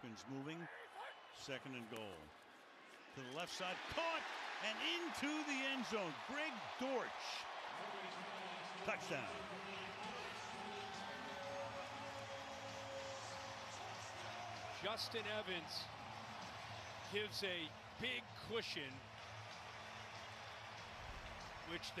Hopkins moving. Second and goal. To the left side. Caught and into the end zone. Greg Dortch. Touchdown. Justin Evans gives a big cushion, which they